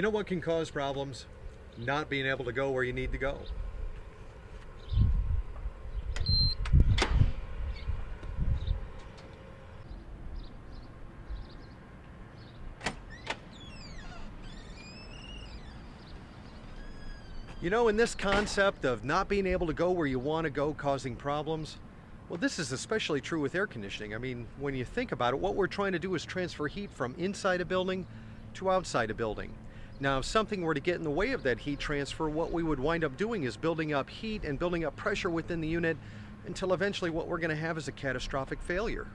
You know what can cause problems? Not being able to go where you need to go. You know, in this concept of not being able to go where you want to go causing problems, well, this is especially true with air conditioning. I mean, when you think about it, what we're trying to do is transfer heat from inside a building to outside a building. Now, if something were to get in the way of that heat transfer, what we would wind up doing is building up heat and building up pressure within the unit until eventually what we're going to have is a catastrophic failure.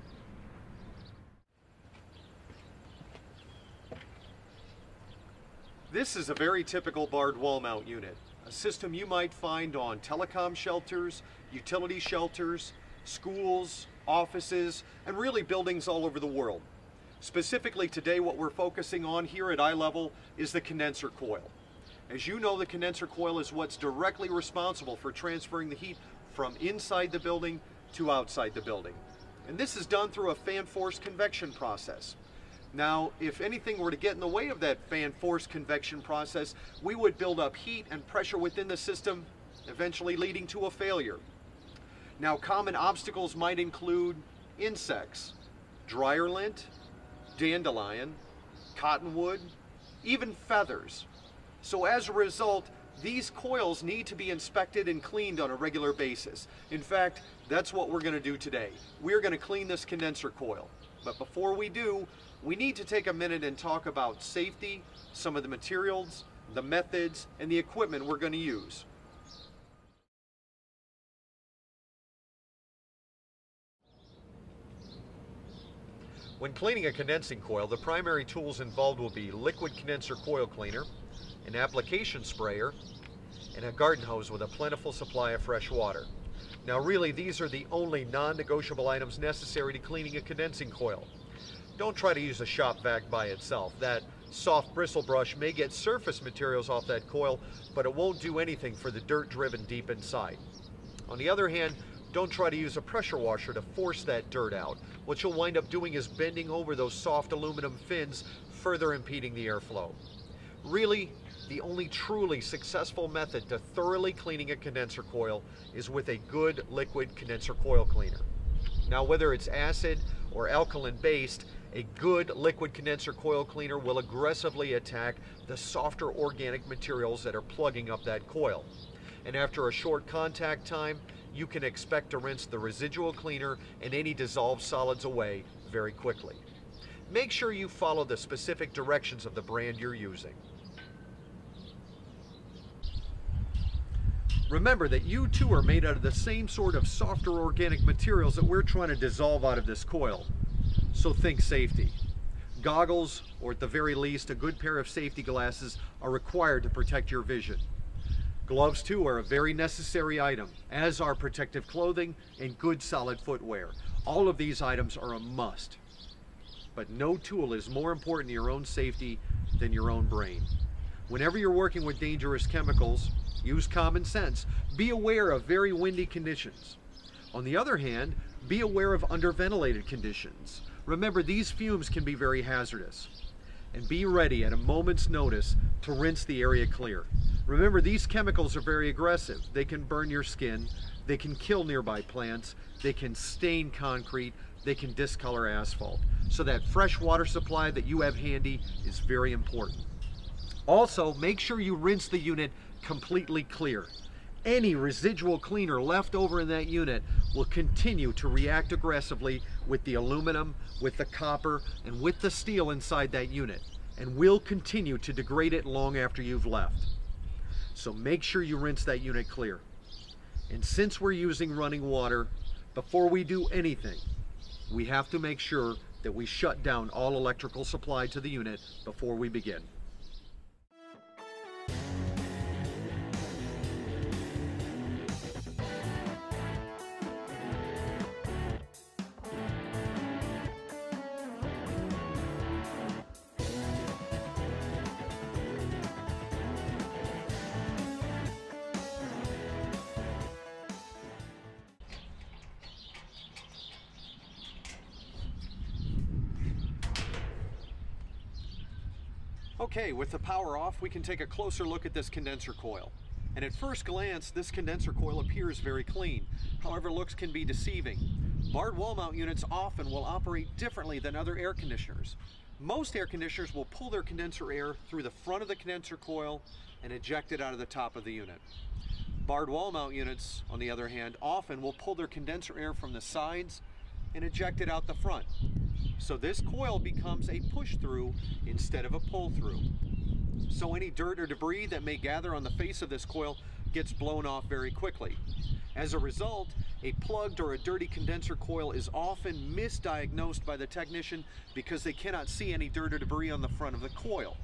This is a very typical Bard wall mount unit a system you might find on telecom shelters, utility shelters, schools, offices, and really buildings all over the world. Specifically today what we're focusing on here at eye level is the condenser coil. As you know the condenser coil is what's directly responsible for transferring the heat from inside the building to outside the building. And this is done through a fan force convection process. Now, if anything were to get in the way of that fan force convection process, we would build up heat and pressure within the system, eventually leading to a failure. Now, common obstacles might include insects, dryer lint, dandelion, cottonwood, even feathers. So as a result, these coils need to be inspected and cleaned on a regular basis. In fact, that's what we're going to do today. We're going to clean this condenser coil. But before we do, we need to take a minute and talk about safety, some of the materials, the methods, and the equipment we're going to use. When cleaning a condensing coil, the primary tools involved will be liquid condenser coil cleaner, an application sprayer, and a garden hose with a plentiful supply of fresh water. Now really, these are the only non-negotiable items necessary to cleaning a condensing coil. Don't try to use a shop vac by itself. That soft bristle brush may get surface materials off that coil, but it won't do anything for the dirt driven deep inside. On the other hand, don't try to use a pressure washer to force that dirt out. What you'll wind up doing is bending over those soft aluminum fins, further impeding the airflow. Really, the only truly successful method to thoroughly cleaning a condenser coil is with a good liquid condenser coil cleaner. Now, whether it's acid or alkaline based, a good liquid condenser coil cleaner will aggressively attack the softer organic materials that are plugging up that coil. And after a short contact time, you can expect to rinse the residual cleaner and any dissolved solids away very quickly. Make sure you follow the specific directions of the brand you're using. Remember that you too are made out of the same sort of softer organic materials that we're trying to dissolve out of this coil. So think safety. Goggles, or at the very least, a good pair of safety glasses are required to protect your vision. Gloves too are a very necessary item, as are protective clothing and good solid footwear. All of these items are a must. But no tool is more important to your own safety than your own brain. Whenever you're working with dangerous chemicals, use common sense. Be aware of very windy conditions. On the other hand, be aware of underventilated conditions. Remember, these fumes can be very hazardous. And be ready at a moment's notice to rinse the area clear. Remember, these chemicals are very aggressive. They can burn your skin, they can kill nearby plants, they can stain concrete, they can discolor asphalt. So that fresh water supply that you have handy is very important. Also, make sure you rinse the unit completely clear any residual cleaner left over in that unit will continue to react aggressively with the aluminum, with the copper, and with the steel inside that unit, and will continue to degrade it long after you've left. So make sure you rinse that unit clear. And since we're using running water, before we do anything, we have to make sure that we shut down all electrical supply to the unit before we begin. Okay, with the power off, we can take a closer look at this condenser coil. And at first glance, this condenser coil appears very clean. However, looks can be deceiving. Bard wall mount units often will operate differently than other air conditioners. Most air conditioners will pull their condenser air through the front of the condenser coil and eject it out of the top of the unit. Bard wall mount units, on the other hand, often will pull their condenser air from the sides and eject it out the front. So this coil becomes a push through instead of a pull through. So any dirt or debris that may gather on the face of this coil gets blown off very quickly. As a result, a plugged or a dirty condenser coil is often misdiagnosed by the technician because they cannot see any dirt or debris on the front of the coil.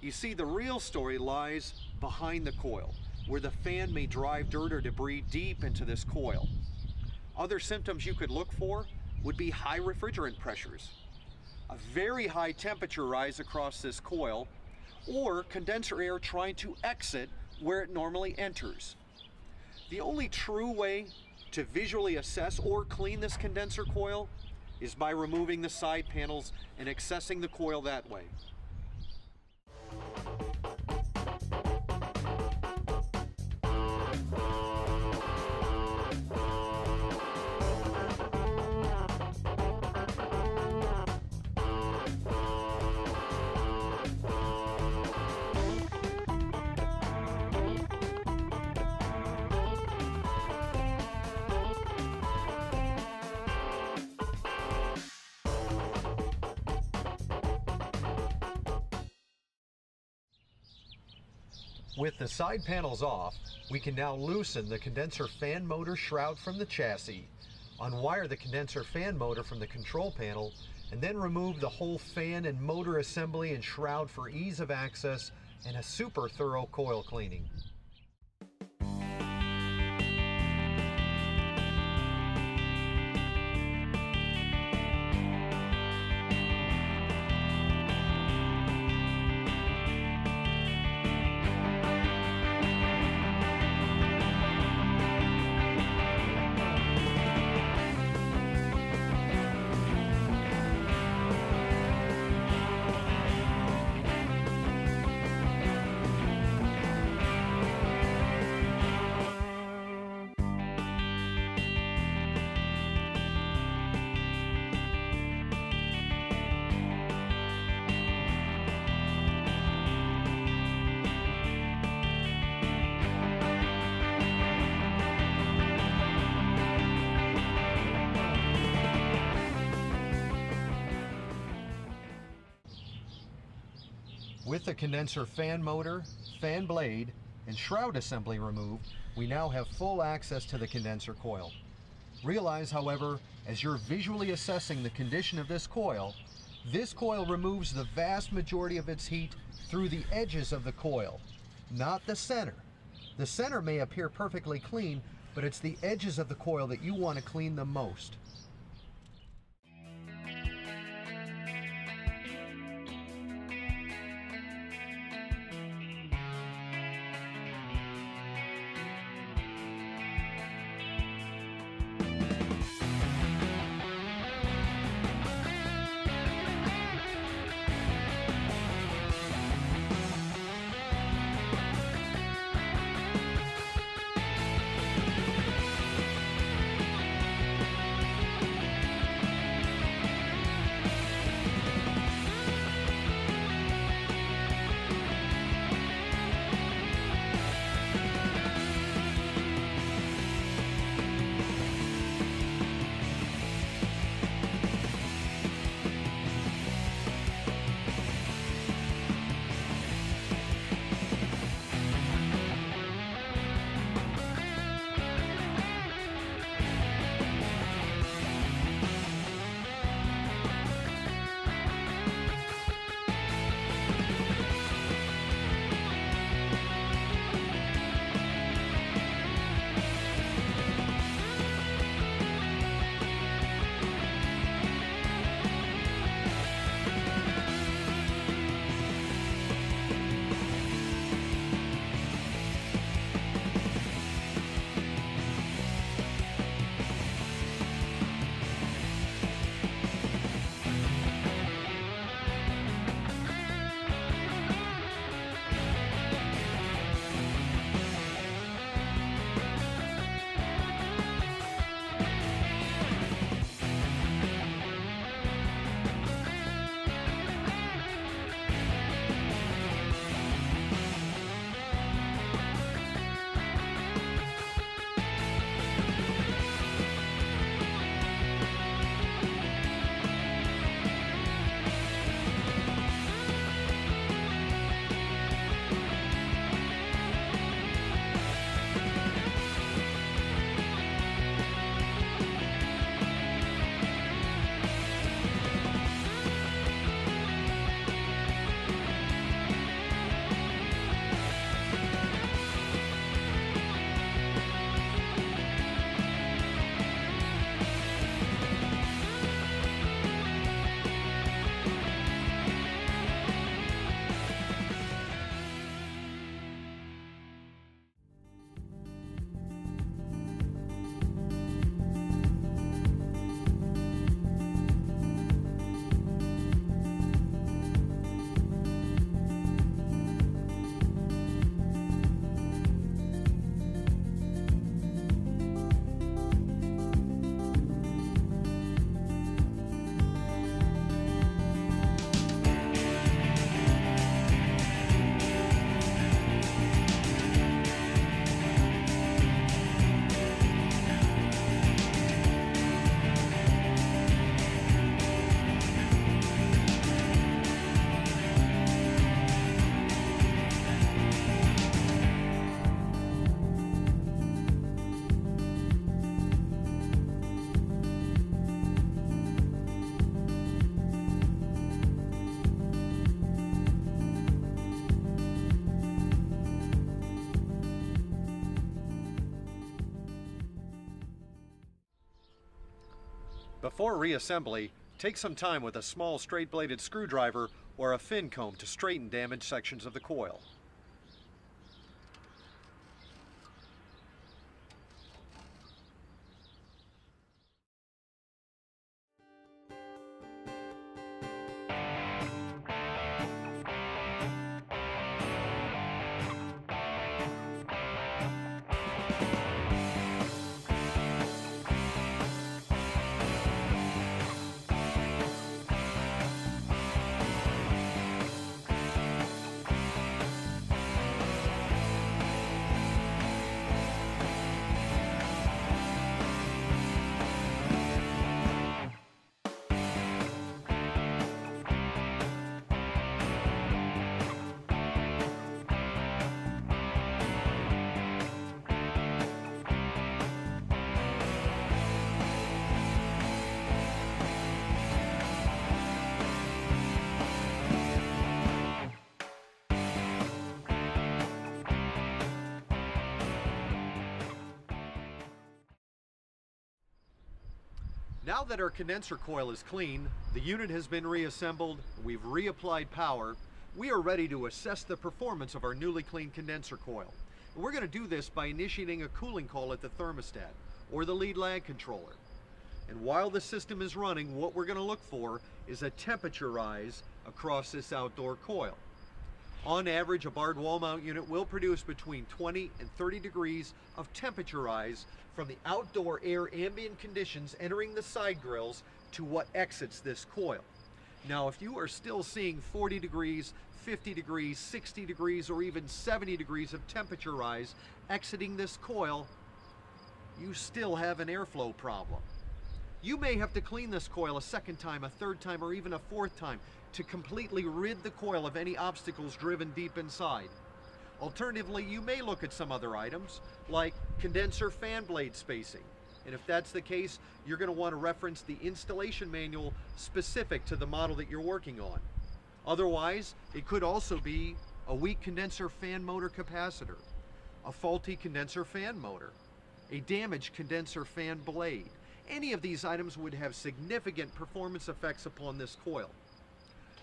You see, the real story lies behind the coil, where the fan may drive dirt or debris deep into this coil. Other symptoms you could look for would be high refrigerant pressures, a very high temperature rise across this coil, or condenser air trying to exit where it normally enters. The only true way to visually assess or clean this condenser coil is by removing the side panels and accessing the coil that way. With the side panels off, we can now loosen the condenser fan motor shroud from the chassis, unwire the condenser fan motor from the control panel, and then remove the whole fan and motor assembly and shroud for ease of access and a super thorough coil cleaning. With the condenser fan motor, fan blade, and shroud assembly removed, we now have full access to the condenser coil. Realize, however, as you're visually assessing the condition of this coil, this coil removes the vast majority of its heat through the edges of the coil, not the center. The center may appear perfectly clean, but it's the edges of the coil that you want to clean the most. Before reassembly, take some time with a small straight bladed screwdriver or a fin comb to straighten damaged sections of the coil. Now that our condenser coil is clean, the unit has been reassembled, we've reapplied power, we are ready to assess the performance of our newly cleaned condenser coil. And we're going to do this by initiating a cooling call at the thermostat or the lead lag controller. And while the system is running, what we're going to look for is a temperature rise across this outdoor coil. On average, a Bard wall mount unit will produce between 20 and 30 degrees of temperature rise from the outdoor air ambient conditions entering the side grills to what exits this coil. Now, if you are still seeing 40 degrees, 50 degrees, 60 degrees, or even 70 degrees of temperature rise exiting this coil, you still have an airflow problem. You may have to clean this coil a second time, a third time, or even a fourth time to completely rid the coil of any obstacles driven deep inside. Alternatively, you may look at some other items like condenser fan blade spacing. And if that's the case, you're going to want to reference the installation manual specific to the model that you're working on. Otherwise, it could also be a weak condenser fan motor capacitor, a faulty condenser fan motor, a damaged condenser fan blade, any of these items would have significant performance effects upon this coil.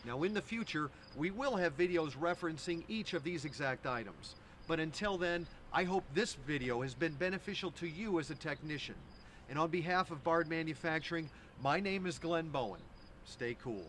Now in the future, we will have videos referencing each of these exact items. But until then, I hope this video has been beneficial to you as a technician. And on behalf of Bard Manufacturing, my name is Glenn Bowen. Stay cool.